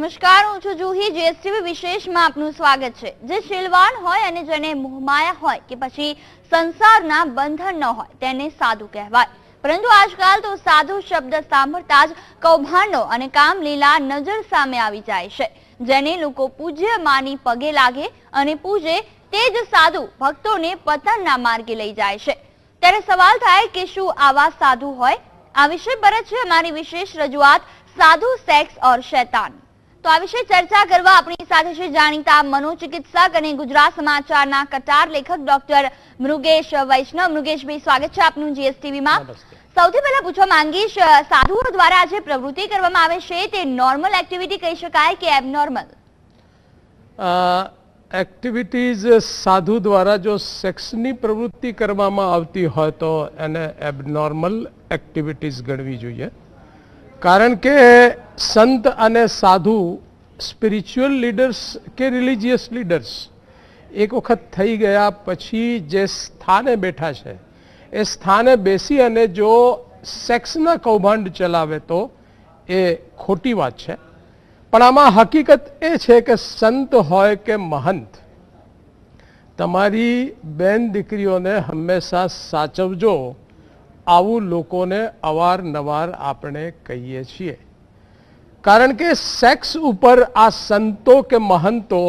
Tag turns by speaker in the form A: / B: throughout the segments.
A: નમસ્કાર, હું છું જુહી. જીએસટીવી વિશેષમાં આપનું સ્વાગત છે. જે શીલવાન હોય અને જેને મોહમાયા હોય કે પછી સંસારના બંધન ન હોય, તેને સાધુ કહેવાય. પરંતુ આજકાલ તો સાધુ શબ્દ સાંભળતા જ કૌભાંડો અને કામલીલા નજર સામે આવી જાય છે. જેને લોકો પૂજ્ય માની પગે લાગે અને પૂજે તે જ સાધુ ભક્તોને પતનના માર્ગે લઈ જાય છે. ત્યારે સવાલ થાય કે શું આવા સાધુ હોય? આ વિષય પર છે અમારી વિશેષ રજૂઆત સાધુ, સેક્સ ઓર શૈતાન. તો આ વિશે ચર્ચા કરવા આપણી સાથે છે જાણીતા મનોચિકિત્સક અને ગુજરાત સમાચારના કટાર લેખક ડોક્ટર મૃગેશ વૈષ્ણવ. મૃગેશભાઈ સ્વાગત છે આપનું
B: જીએસટીવીમાં
A: સૌથી પહેલા પૂછવા માંગીશ સાધુઓ દ્વારા જે પ્રવૃત્તિ કરવામાં આવે છે તે નોર્મલ એક્ટિવિટી કહી શકાય કે એબનોર્મલ
B: એક્ટિવિટીઝ સાધુ દ્વારા જો સેક્સની પ્રવૃત્તિ કરવામાં આવતી હોય તો એને એબનોર્મલ એક્ટિવિટીઝ ગણવી જોઈએ. કારણ કે સંત અને સાધુ સ્પિરિચ્યુઅલ લીડર્સ કે રિલિજિયસ લીડર્સ એક વખત થઈ ગયા પછી જે સ્થાને બેઠા છે, એ સ્થાને બેસી અને જો સેક્સના કૌભાંડ ચલાવે તો એ ખોટી વાત છે. પણ આમાં હકીકત એ છે કે સંત હોય કે મહંત, તમારી બેન દીકરીઓને હંમેશા સાચવજો. આવું લોકોને અવારનવાર આપણે કહીએ છીએ. કારણ કે સેક્સ ઉપર આ સંતો કે મહંતો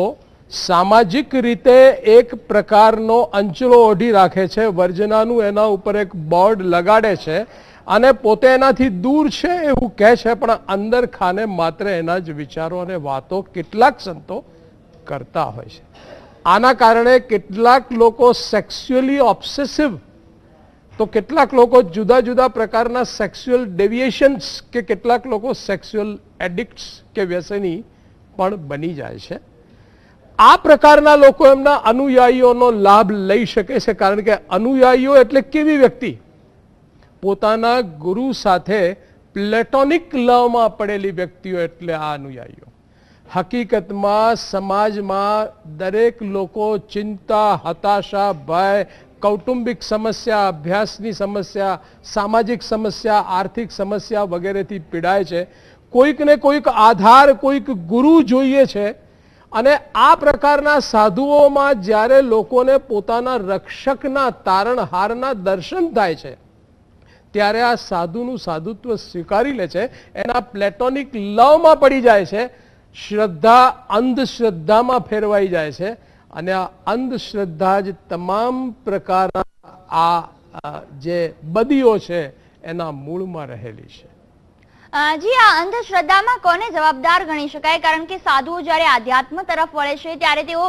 B: સામાજિક રીતે એક પ્રકારનો અંચલો ઓઢી રાખે છે. વર્જનાનું એના ઉપર એક બોર્ડ લગાડે છે અને પોતે એનાથી દૂર છે એવું કહે છે, પણ અંદર ખાને માત્ર એના જ વિચારો અને વાતો કેટલાક સંતો કરતા હોય છે. આના કારણે કેટલાક લોકો સેક્સ્યુઅલી ઓબ્સેસિવ તો કેટલાક લોકો જુદા જુદા પ્રકારના સેક્સ્યુઅલ ડેવિએશન્સ કે કેટલાક લોકો સેક્સ્યુઅલ એડિક્ટ્સ કે વ્યસની પણ બની જાય છે. આ પ્રકારના લોકો એમના અનુયાયીઓનો લાભ લઈ શકે છે કારણ કે અનુયાયીઓ એટલે કેવી વ્યક્તિ? પોતાના ગુરુ સાથે પ્લેટોનિક લવમાં પડેલી વ્યક્તિઓ એટલે આ અનુયાયીઓ. હકીકતમાં સમાજમાં દરેક લોકો ચિંતા, હતાશા, ભય કૌટુંબિક સમસ્યા, અભ્યાસની સમસ્યા, સામાજિક સમસ્યા, આર્થિક સમસ્યા વગેરેથી પીડાય છે. કોઈકને કોઈક આધાર, કોઈક ગુરુ જોઈએ છે અને આ પ્રકારના સાધુઓમાં જ્યારે લોકોને પોતાના રક્ષકના તારણહારના દર્શન થાય છે, ત્યારે આ સાધુનું સાધુત્વ સ્વીકારી લે છે. એના પ્લેટોનિક લવમાં પડી જાય છે, શ્રદ્ધા અંધશ્રદ્ધામાં ફેરવાઈ જાય છે. અને આ અંધશ્રદ્ધા જ તમામ પ્રકારના આ જે બદીઓ છે એના મૂળમાં રહેલી છે.
A: જી, આ અંધશ્રદ્ધામાં કોને જવાબદાર ગણી શકાય? કારણ કે સાધુઓ જ્યારે આધ્યાત્મ તરફ વળે છે, ત્યારે તેઓ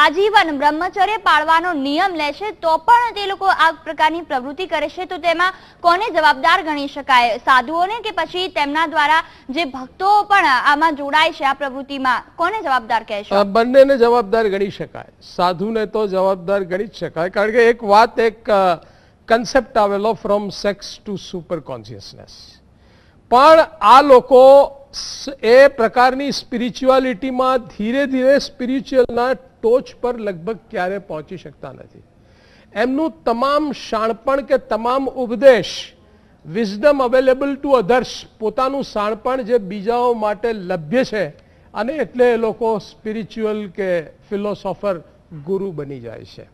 A: આજીવન બ્રહ્મચર્ય પાળવાનો નિયમ લે છે, તો પણ તે લોકો આ પ્રકારની પ્રવૃત્તિ કરે છે. તો તેમાં કોને જવાબદાર ગણી શકાય? સાધુઓને કે પછી તેમના દ્વારા જે ભક્તો પણ આમાં જોડાય છે આ પ્રવૃત્તિમાં? કોને જવાબદાર કહે
B: છે? બંનેને જવાબદાર ગણી શકાય. સાધુને તો જવાબદાર ગણી જ શકાય. કારણ કે એક વાત, એક કન્સેપ્ટ આવેલો from sex to super consciousness પણ આ લોકો એ પ્રકારની સ્પિરિચ્યુઆલિટીમાં ધીરે ધીરે સ્પિરિચ્યુઅલના ટોચ પર લગભગ ક્યારે પહોંચી શકતા નથી. એમનું તમામ શાણપણ કે તમામ ઉપદેશ વિઝડમ અવેલેબલ ટુ અધર્સ પોતાનું શાણપણ જે બીજાઓ માટે લભ્ય છે, અને એટલે એ લોકો સ્પિરિચ્યુઅલ કે ફિલોસોફર ગુરુ બની જાય છે.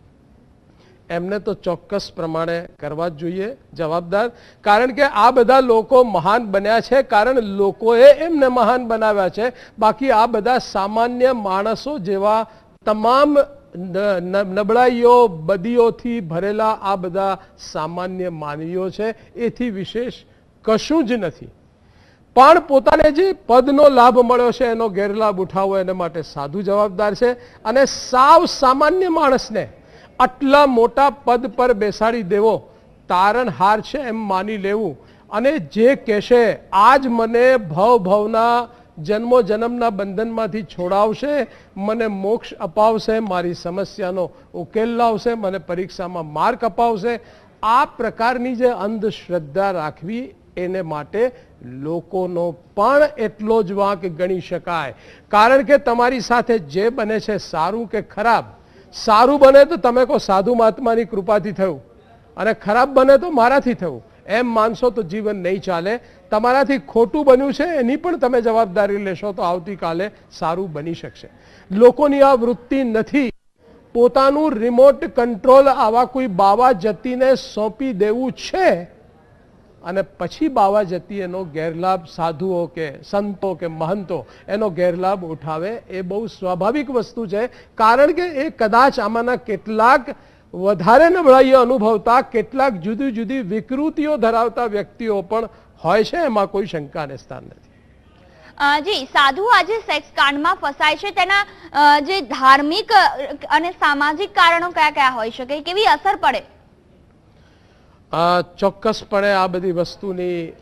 B: એમને તો ચોક્કસ પ્રમાણે કરવા જ જોઈએ જવાબદાર. કારણ કે આ બધા લોકો મહાન બન્યા છે, કારણ લોકોએ એમને મહાન બનાવ્યા છે. બાકી આ બધા સામાન્ય માણસો જેવા તમામ નબળાઈઓ, બદીઓથી ભરેલા આ બધા સામાન્ય માનવીઓ છે, એથી વિશેષ કશું જ નથી. પણ પોતાને જે પદનો લાભ મળ્યો છે, એનો ગેરલાભ ઉઠાવવો એના માટે સાધુ જવાબદાર છે. અને સાવ સામાન્ય માણસને આટલા મોટા પદ પર બેસાડી દેવો. તારણહાર છે એમ માની લેવું. અને જે કહેશે, આજ મને ભવ ભવના જન્મો જન્મના બંધનમાંથી છોડાવશે, મને મોક્ષ અપાવશે મારી સમસ્યાનો ઉકેલ લાવશે, મને પરીક્ષામાં માર્ક અપાવશે. આ પ્રકારની જે અંધશ્રદ્ધા રાખવી એને માટે લોકોનો પણ એટલો જ વાંક ગણી શકાય. કારણ કે તમારી સાથે જે બને છે સારું કે ખરાબ સારું બને તો તમે કહો, સાધુ મહાત્માની કૃપાથી થયું. અને ખરાબ બને તો મારાથી થયું. એમ માનશો તો જીવન નહીં ચાલે. તમારાથી ખોટું બન્યું છે, એની પણ તમે જવાબદારી લેશો તો આવતીકાલે સારું બની શકશે. લોકોની આ વૃત્તિ નથી. પોતાનું રિમોટ કંટ્રોલ આવા કોઈ બાવા જતીને સોંપી દેવું છે. અને પછી બાવા જતી એનો ગેરલાભ સાધુઓ કે સંતો કે મહંતો એનો ગેરલાભ ઉઠાવે એ બહુ સ્વાભાવિક વસ્તુ છે. કારણ કે એ કદાચ આમાંના કેટલાક વધારે નબળાઈઓ અનુભવતા કેટલાક જુદી જુદી વિકૃતિઓ ધરાવતા વ્યક્તિઓ પણ હોય છે. એમાં કોઈ શંકાને સ્થાન નથી.
A: જી, સાધુ આજે સેક્સ કાંડમાં ફસાય છે. તેના જે ધાર્મિક અને સામાજિક કારણો કયા કયા હોઈ શકે? કેવી અસર પડે?
B: ચોક્કસપણે આ બધી વસ્તુની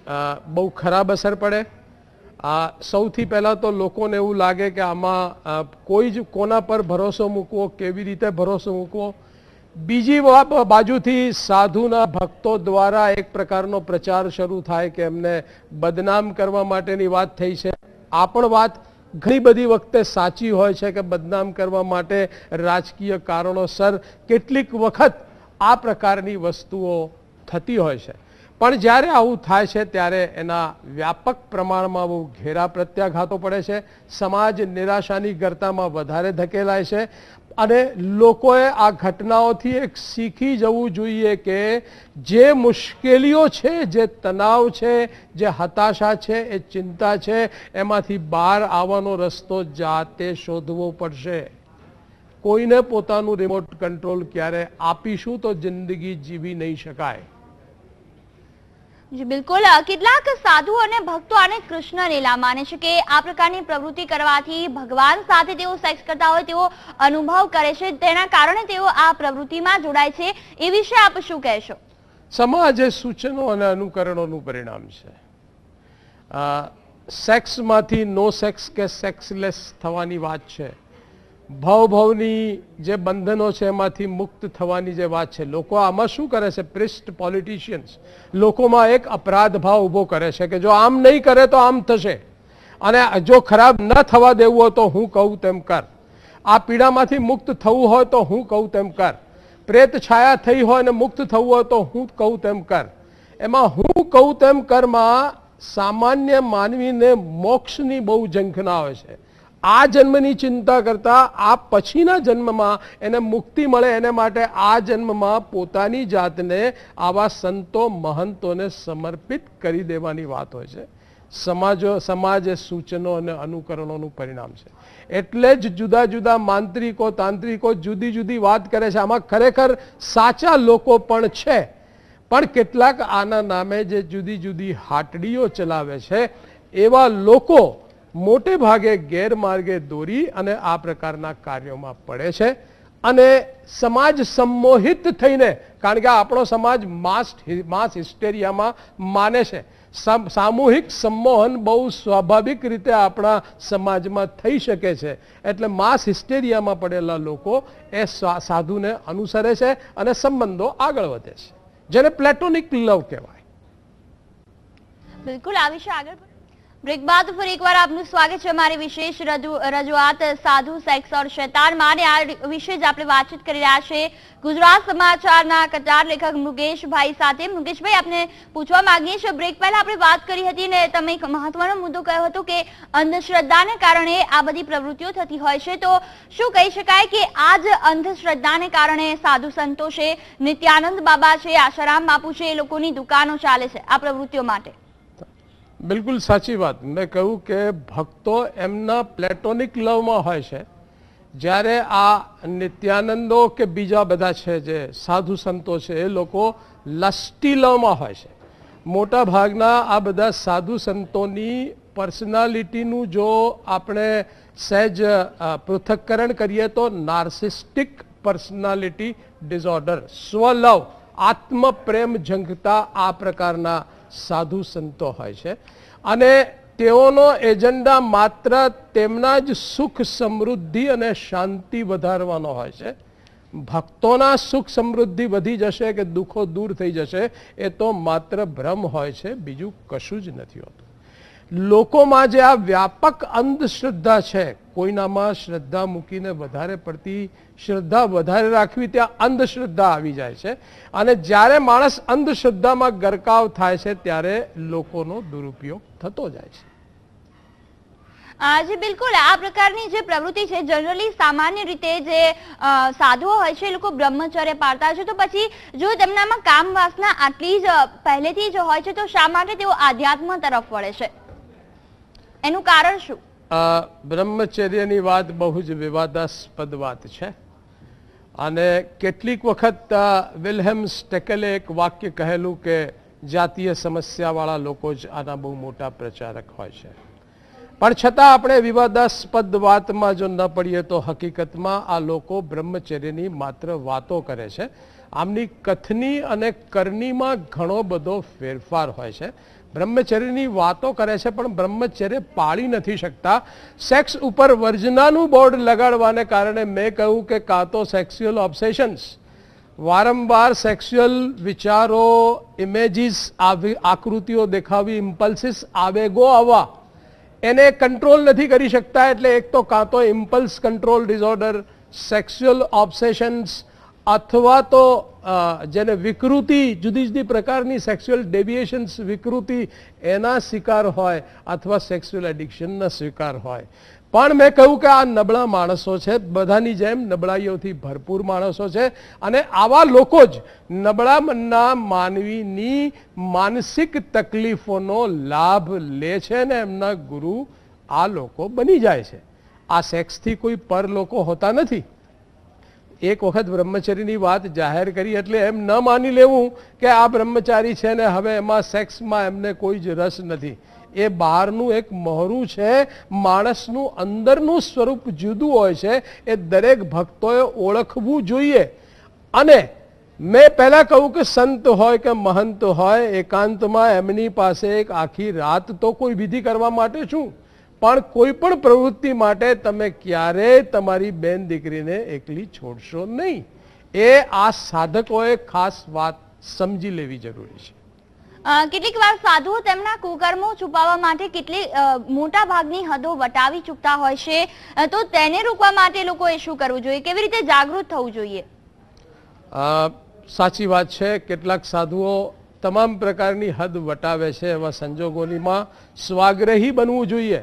B: બહુ ખરાબ અસર પડે. આ સૌથી પહેલાં તો લોકોને એવું લાગે કે આમાં કોઈ જ કોના પર ભરોસો મૂકવો, કેવી રીતે ભરોસો મૂકવો. બીજી બાજુથી સાધુના ભક્તો દ્વારા એક પ્રકારનો પ્રચાર શરૂ થાય કે એમને બદનામ કરવા માટેની વાત થઈ છે. આ પણ વાત ઘણી બધી વખતે સાચી હોય છે કે બદનામ કરવા માટે રાજકીય કારણોસર કેટલીક વખત આ પ્રકારની વસ્તુઓ થતી હોય છે. પણ જ્યારે આવું થાય છે, ત્યારે એના વ્યાપક પ્રમાણમાં બહુ ઘેરા પ્રત્યાઘાતો પડે છે. સમાજ નિરાશાની ગર્તામાં વધારે ધકેલાય છે. અને લોકોએ આ ઘટનાઓથી એક શીખી જવું જોઈએ કે જે મુશ્કેલીઓ છે, જે તણાવ છે, જે હતાશા છે, એ ચિંતા છે, એમાંથી બહાર આવવાનો રસ્તો જાતે શોધવો પડશે. કોઈને પોતાનું રિમોટ કંટ્રોલ ક્યારે આપીશું તો જિંદગી જીવી નહીં શકાય.
A: જી, બિલકુલ. કેટલાક સાધુ અને ભક્તો આને કૃષ્ણ લીલા માને છે કે આ પ્રકારની પ્રવૃત્તિ કરવાથી ભગવાન સાથે તેઓ સેક્સ કરતા હોય તેવો અનુભવ કરે છે. તેના કારણે તેઓ આ પ્રવૃત્તિમાં જોડાય છે. એ વિશે આપ શું કહેશો?
B: સમાજ એ સૂચનો અને અનુકરણોનું પરિણામ છે. સેક્સમાંથી નો સેક્સ કે સેક્સલેસ થવાની વાત છે. ભાવ ભાવની જે બંધનો છે એમાંથી મુક્ત થવાની જે વાત છે, લોકો આમાં શું કરે છે? Priest politicians. લોકોમાં એક અપરાધ ભાવ ઊભો કરે છે કે જો આમ નહીં કરે તો આમ થશે. અને જો ખરાબ ન થવા દેવું હોય તો હું કહું તેમ કર. આ પીડામાંથી મુક્ત થવું હોય તો હું કહું તેમ કર. પ્રેત છાયા થઈ હોય ને મુક્ત થવું હોય તો હું કહું તેમ કર. એમાં હું કહું તેમ કરમાં સામાન્ય માનવીને મોક્ષની બહુ ઝંખના હોય છે. આ જન્મની ચિંતા કરતા આ પછીના જન્મમાં એને મુક્તિ મળે એને માટે આ જન્મમાં પોતાની જાતને આવા સંતો મહંતોને સમર્પિત કરી દેવાની વાત હોય છે. સમાજો, સમાજ એ સૂચનો અને અનુકરણોનું પરિણામ છે. એટલે જ જુદા જુદા માંત્રિકો, તાંત્રિકો જુદી જુદી વાત કરે છે. આમાં ખરેખર સાચા લોકો પણ છે. પણ કેટલાક આના નામે જે જુદી જુદી હાટડીઓ ચલાવે છે, એવા લોકો મોટે ભાગે ગેરમાર્ગે દોરી અને આ પ્રકારના કાર્યોમાં પડે છે અને સમાજ સંમોહિત થઈને, કારણ કે આપણો સમાજ માસ માસ હિસ્ટેરિયામાં માને છે. સામૂહિક સંમોહન બહુ સ્વાભાવિક રીતે આપણા સમાજમાં થઈ શકે છે. એટલે માસ હિસ્ટેરિયામાં પડેલા લોકો એ સાધુને અનુસરે છે અને સંબંધો આગળ વધે છે. જેને પ્લેટોનિક લવ કહેવાય.
A: બિલકુલ, આ વિશે આગળ બ્રેક બાદ ફરી એકવાર આપનું સ્વાગત છે અમારી વિશેષ રજૂ- રજૂઆત સાધુ, સેક્સ ઓર શૈતાનમાં. અને આ વિશે જ આપણે વાતચીત કરી રહ્યા છે ગુજરાત સમાચારના કટાર લેખક મૃગેશભાઈ સાથે. મૃગેશભાઈ આપને પૂછવા માંગીએ છીએ, બ્રેક પહેલા આપણે વાત કરી હતી ને તમે એક મહત્વનો મુદ્દો કહ્યો હતો કે અંધશ્રદ્ધાને કારણે આ બધી પ્રવૃત્તિઓ થતી હોય છે. તો શું કહી શકાય કે આ જ અંધશ્રદ્ધાને કારણે સાધુ સંતો છે, નિત્યાનંદ બાબા છે, આશારામ બાપુ છે, એ લોકોની દુકાનો ચાલે છે આ પ્રવૃત્તિઓ માટે?
B: બિલકુલ સાચી વાત. મેં કહ્યું કે ભક્તો એમના પ્લેટોનિક લવમાં હોય છે. જ્યારે આ નિત્યાનંદો કે બીજા બધા છે જે સાધુ સંતો છે, એ લોકો લસ્ટી લવમાં હોય છે. મોટા ભાગના આ બધા સાધુ સંતોની પર્સનાલિટીનું જો આપણે સહેજ પૃથક્કરણ કરીએ તો નાર્સિસ્ટિક પર્સનાલિટી ડિઝોર્ડર સ્વલવ, આત્મપ્રેમ જંગતા આ પ્રકારના સાધુ સંતો હોય છે. અને તેઓનો એજન્ડા માત્ર તેમના જ સુખ સમૃદ્ધિ અને શાંતિ વધારવાનો હોય છે. ભક્તોના સુખ સમૃદ્ધિ વધી જશે કે દુઃખો દૂર થઈ જશે, એ તો માત્ર ભ્રમ હોય છે, બીજું કશું જ નથી હોતું. લોકોમાં જે આ વ્યાપક અંધશ્રદ્ધા છે કોઈનામાં શ્રદ્ધા મૂકીને વધારે પડતી શ્રદ્ધા વધારે રાખવી ત્યાં અંધશ્રદ્ધા આવી જાય છે. અને જ્યારે માણસ અંધશ્રદ્ધામાં ગરકાવ થાય છે, ત્યારે લોકોનો દુરુપયોગ થતો જાય છે.
A: જી બિલકુલ આ પ્રકારની જે પ્રવૃત્તિ છે જનરલી સામાન્ય રીતે જે સાધુઓ હોય છે, એ લોકો બ્રહ્મચર્ય પાળતા હોય છે. તો પછી જો તેમનામાં કામ વાસના આટલી જ પહેલેથી જ હોય છે, તો શા માટે તેઓ આધ્યાત્મ તરફ વળે છે? એનું કારણ શું?
B: બ્રહ્મચર્યની વાત બહુ જ વિવાદાસ્પદ વાત છે. અને કેટલીક વખત વિલહેમ્સ વિલ્હેમ સ્ટેકલે એક વાક્ય કહેલું કે જાતીય સમસ્યાવાળા લોકો જ આના બહુ મોટા પ્રચારક હોય છે. પણ છતાં આપણે વિવાદાસ્પદ વાતમાં જો ન પડીએ તો હકીકતમાં આ લોકો બ્રહ્મચર્યની માત્ર વાતો કરે છે. આમની કથની અને કરણીમાં ઘણો બધો ફેરફાર હોય છે. બ્રહ્મચર્યની વાતો કરે છે, પણ બ્રહ્મચર્ય પાળી નથી શકતા. સેક્સ ઉપર વર્જનાનું બોર્ડ લગાડવાને કારણે મેં કહ્યું કે કાં તો સેક્સ્યુઅલ ઓબ્સેશન્સ વારંવાર સેક્સ્યુઅલ વિચારો ઇમેજીસ આવી, આકૃતિઓ દેખાવી ઇમ્પલ્સિસ આવેગો આવવા. એને કંટ્રોલ નથી કરી શકતા, એટલે એક તો કાં તો impulse control disorder sexual obsessions અથવા તો જેને વિકૃતિ જુદી જુદી પ્રકારની સેક્સ્યુઅલ ડેવિએશન્સ વિકૃતિ એના શિકાર હોય અથવા સેક્સ્યુઅલ એડિક્શનના શિકાર હોય. પણ મેં કહ્યું કે આ નબળા માણસો છે, બધાની જેમ નબળાઈઓથી ભરપૂર માણસો છે અને આવા લોકો જ નબળા મનના માનવીની માનસિક તકલીફોનો લાભ લે છે ને એમના ગુરુ આ લોકો બની જાય છે. આ સેક્સથી કોઈ પર લોકો હોતા નથી. એક વખત બ્રહ્મચારીની વાત જાહેર કરી એટલે એમ ન માની લેવું કે આ બ્રહ્મચારી છે ને હવે એમાં સેક્સમાં એમને કોઈ જ રસ નથી. એ બહારનું એક મહોરું છે, માણસનું અંદરનું સ્વરૂપ જુદું હોય છે, એ દરેક ભક્તોએ ઓળખવું જોઈએ. અને મેં પહેલાં કહું કે સંત હોય કે મહંત હોય, એકાંતમાં એમની પાસે એક આખી રાત તો કોઈ વિધિ કરવા માટે શું પણ કોઈ પણ પ્રવૃત્તિ માટે તમે ક્યારેય તમારી બેન દીકરીને એકલી છોડશો નહીં. એ આ સાધકોએ ખાસ વાત સમજી લેવી જરૂરી છે.
A: કેટલીક વાર સાધુઓ તેમના કુકર્મો છુપાવવા માટે કેટલી મોટા ભાગની હદો વટાવી ચૂકતા હોય છે. તો તેને રોકવા માટે લોકોએ શું કરવું જોઈએ? કેવી રીતે જાગૃત થવું જોઈએ?
B: સાચી વાત છે કેટલાક સાધુઓ તમામ પ્રકારની હદ વટાવે છે એવા સંજોગોનીમાં સ્વાગ્રહી બનવું જોઈએ.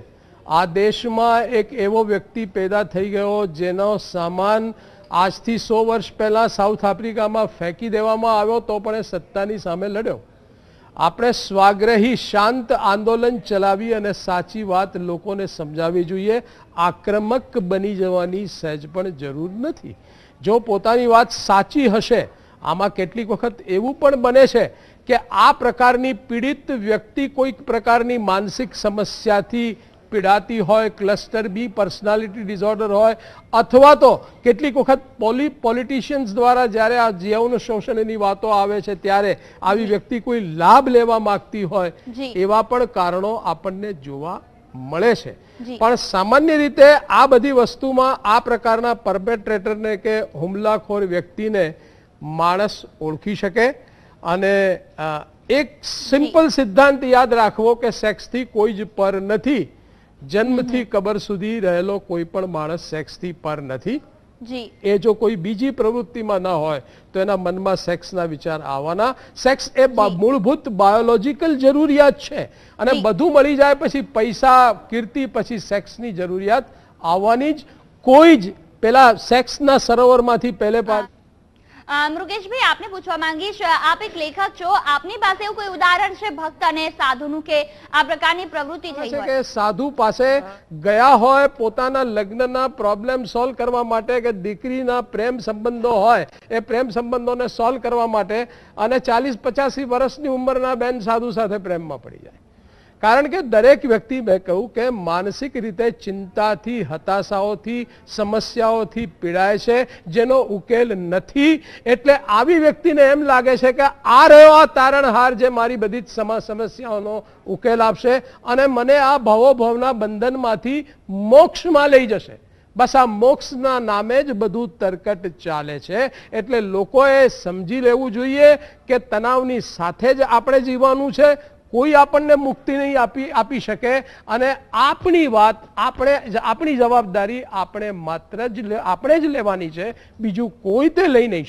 B: આ દેશમાં એક એવો વ્યક્તિ પેદા થઈ ગયો જેનો સામાન આજથી સો વર્ષ પહેલા સાઉથ આફ્રિકામાં ફેંકી દેવામાં આવ્યો તો પણ એ સત્તાની સામે લડ્યો. આપણે સ્વાગ્રહી શાંત આંદોલન ચલાવી અને સાચી વાત લોકોને સમજાવવી જોઈએ. આક્રમક બની જવાની સહેજ પણ જરૂર નથી. જો પોતાની વાત સાચી હશે, આમાં કેટલીક વખત એવું પણ બને છે કે આ પ્રકારની પીડિત વ્યક્તિ કોઈક પ્રકારની માનસિક સમસ્યાથી પીડાતી હોય ક્લસ્ટર બી પર્સનાલિટી ડિઝોર્ડર હોય અથવા તો કેટલીક વખત પોલી પોલિટિશિયન્સ દ્વારા જ્યારે આ યૌન શોષણની વાતો આવે છે ત્યારે આવી વ્યક્તિ કોઈ લાભ લેવા માંગતી હોય એવા પણ કારણો આપણને જોવા મળે છે. પણ સામાન્ય રીતે આ બધી વસ્તુમાં આ પ્રકારના પરપેટ્રેટરને કે હુમલાખોર વ્યક્તિને માણસ ઓળખી શકે અને એક સિમ્પલ સિદ્ધાંત યાદ રાખવો કે સેક્સથી કોઈ જ પર નથી. જન્મથી કબર સુધી રહેલો કોઈ પણ માણસ સેક્સથી પર નથી. એ જો કોઈ બીજી પ્રવૃત્તિમાં ના હોય તો એના મનમાં સેક્સના વિચાર આવવાના. સેક્સ એ મૂળભૂત બાયોલોજીકલ જરૂરિયાત છે. અને બધું મળી જાય પછી પૈસા કીર્તિ પછી સેક્સની જરૂરિયાત આવવાની જ. કોઈ જ પેલા સેક્સના સરોવરમાંથી પહેલે પાર
A: અ, મૃગેશભાઈ આપને પૂછવા માંગીશ આપ એક લેખક છો. આપની પાસે એવું કોઈ ઉદાહરણ છે ભક્ત અને સાધુનું કે આ પ્રકારની પ્રવૃત્તિ થઈ હોય?
B: કે સાધુ પાસે ગયા હોય પોતાના લગ્નના પ્રોબ્લેમ સોલ્વ કરવા માટે કે દીકરીના પ્રેમ સંબંધો હોય એ પ્રેમ સંબંધોને સોલ્વ કરવા માટે અને ચાલીસ પચાસી વર્ષની ઉંમરના બેન સાધુ સાથે પ્રેમમાં પડી જાય. કારણ કે દરેક વ્યક્તિ મેં કહ્યું કે માનસિક રીતે ચિંતાથી, હતાશાઓથી, સમસ્યાઓથી પીડાય છે, જેનો ઉકેલ નથી. એટલે આવી વ્યક્તિને એમ લાગે છે કે આ રહ્યો આ તારણહાર જે મારી બધી જ સમ- સમસ્યાઓનો ઉકેલ આપશે અને મને આ ભવો ભવના બંધનમાંથી મોક્ષમાં લઈ જશે. બસ આ મોક્ષના નામે જ બધું તરકટ ચાલે છે. એટલે લોકોએ સમજી લેવું જોઈએ કે તણાવની સાથે જ આપણે જીવવાનું છે. કોઈ આપણને મુક્તિ નહીં આપી આપી શકે. અને આપણી વાત, આપણે આપણી જવાબદારી આપણે માત્ર જ આપણે જ લેવાની છે. બીજું કોઈ તે લઈ નહીં